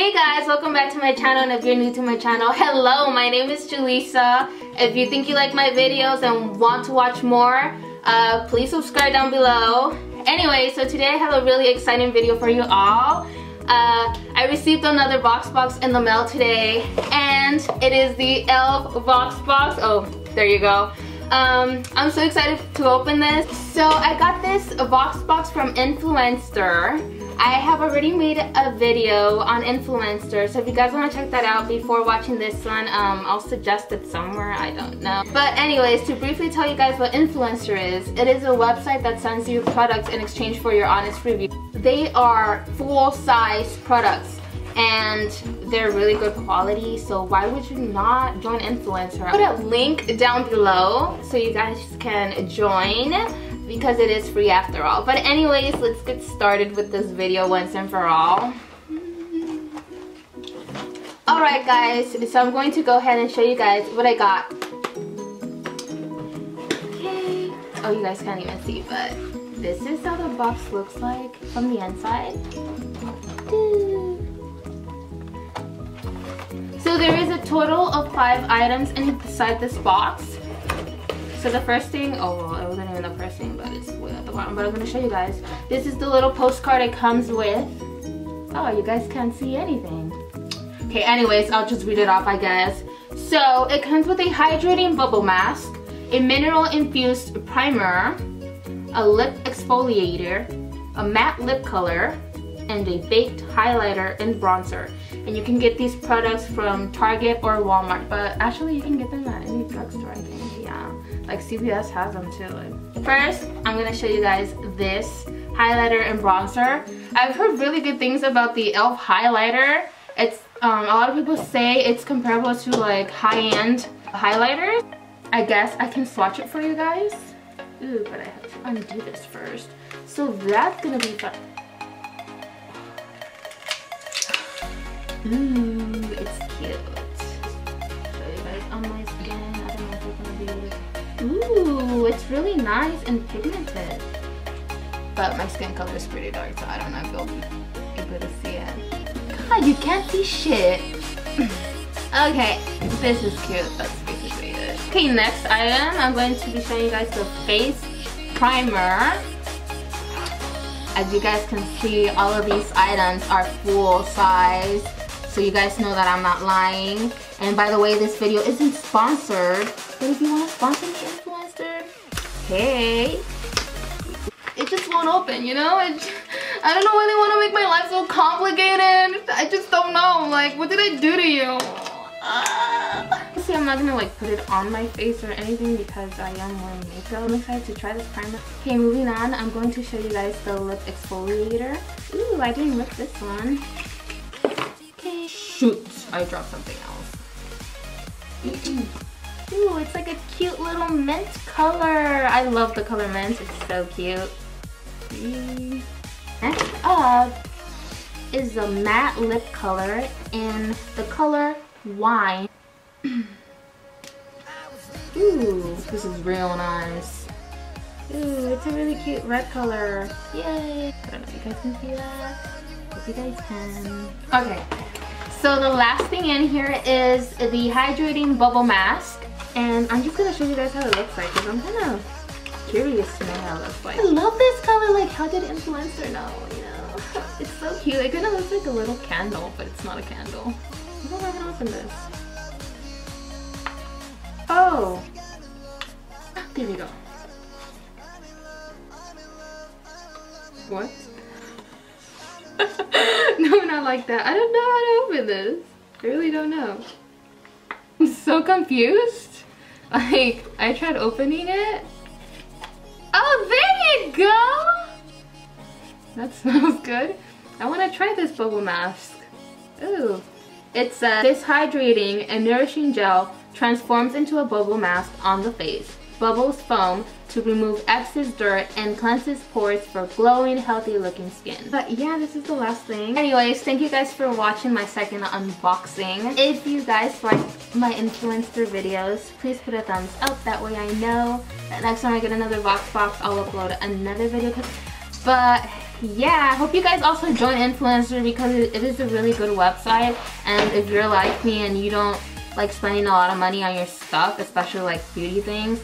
Hey guys, welcome back to my channel and if you're new to my channel, hello, my name is Julissa. If you think you like my videos and want to watch more, uh, please subscribe down below. Anyway, so today I have a really exciting video for you all. Uh, I received another VoxBox in the mail today and it is the e.l.f. VoxBox. Oh, there you go. Um, I'm so excited to open this. So I got this VoxBox from Influenster. I have already made a video on Influenster, so if you guys want to check that out before watching this one, um, I'll suggest it somewhere, I don't know. But anyways, to briefly tell you guys what Influenster is, it is a website that sends you products in exchange for your honest review. They are full-size products and they're really good quality so why would you not join Influenster I'll put a link down below so you guys can join because it is free after all. But anyways let's get started with this video once and for all. Alright guys so I'm going to go ahead and show you guys what I got. Okay. Oh you guys can't even see but this is how the box looks like from the inside. So there is a total of five items inside this box. So the first thing, oh well, it wasn't even the first thing, but it's way at the bottom. But I'm gonna show you guys. This is the little postcard it comes with. Oh, you guys can't see anything. Okay, anyways, I'll just read it off, I guess. So it comes with a hydrating bubble mask, a mineral infused primer, a lip exfoliator, a matte lip color, and a baked highlighter and bronzer. And you can get these products from Target or Walmart, but actually you can get them at any drugstore, I think. Like CVS has them too. Like. First, I'm gonna show you guys this highlighter and bronzer. I've heard really good things about the e.l.f. highlighter. It's, um, a lot of people say it's comparable to like high-end highlighters. I guess I can swatch it for you guys. Ooh, but I have to undo this first. So that's gonna be fun. Ooh, it's cute. Show you guys on my skin. I don't know if it's gonna be. Ooh, it's really nice and pigmented. But my skin color is pretty dark, so I don't know if you'll be able to see it. God, you can't see shit. okay, this is cute. That's basically it. Okay, next item, I'm going to be showing you guys the face primer. As you guys can see, all of these items are full size so you guys know that I'm not lying. And by the way, this video isn't sponsored, but if you want to sponsor me, Influenster, hey. It just won't open, you know? It, I don't know why they want to make my life so complicated. I just don't know. Like, what did I do to you? Uh. See, I'm not gonna like put it on my face or anything because I am wearing makeup. I'm excited to try this primer. Okay, moving on, I'm going to show you guys the lip exfoliator. Ooh, I didn't rip this one. Shoot, I dropped something else. Ooh, it's like a cute little mint color. I love the color mint, it's so cute. Next up is the matte lip color in the color Wine. Ooh, this is real nice. Ooh, it's a really cute red color. Yay! I don't know if you guys can see that. Hope you guys can. Okay, so the last thing in here is the hydrating bubble mask. And I'm just gonna show you guys how it looks like because I'm kind of curious to know how it looks like. I love this color, like how did Influenster know, you know? It's so cute. It kind of looks like a little candle, but it's not a candle. I don't I open this. Oh! There we go. What? No, not like that. I don't know how to open this. I really don't know. I'm so confused. Like, I tried opening it. Oh, there you go! That smells good. I want to try this bubble mask. Ooh. It's a this hydrating and nourishing gel transforms into a bubble mask on the face bubbles foam to remove excess dirt and cleanses pores for glowing, healthy looking skin. But yeah, this is the last thing. Anyways, thank you guys for watching my second unboxing. If you guys like my Influenster videos, please put a thumbs up. That way I know that next time I get another Vox box, I'll upload another video. But yeah, I hope you guys also join Influenster because it, it is a really good website. And if you're like me and you don't like spending a lot of money on your stuff, especially like beauty things,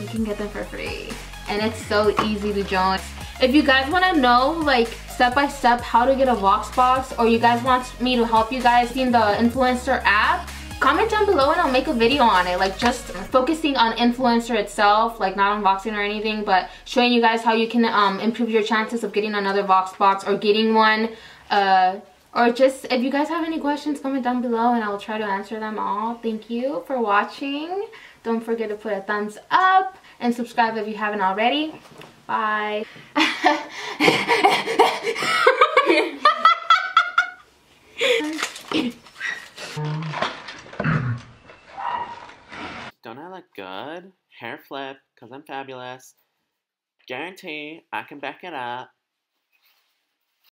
you can get them for free. And it's so easy to join. If you guys want to know like step by step how to get a Vox box or you guys want me to help you guys in the Influenster app, comment down below and I'll make a video on it. Like just focusing on Influenster itself, like not unboxing or anything, but showing you guys how you can um, improve your chances of getting another Vox box or getting one. Uh, or just if you guys have any questions comment down below and I'll try to answer them all. Thank you for watching. Don't forget to put a thumbs up and subscribe if you haven't already. Bye. Don't I look good? Hair flip, because I'm fabulous. Guarantee I can back it up.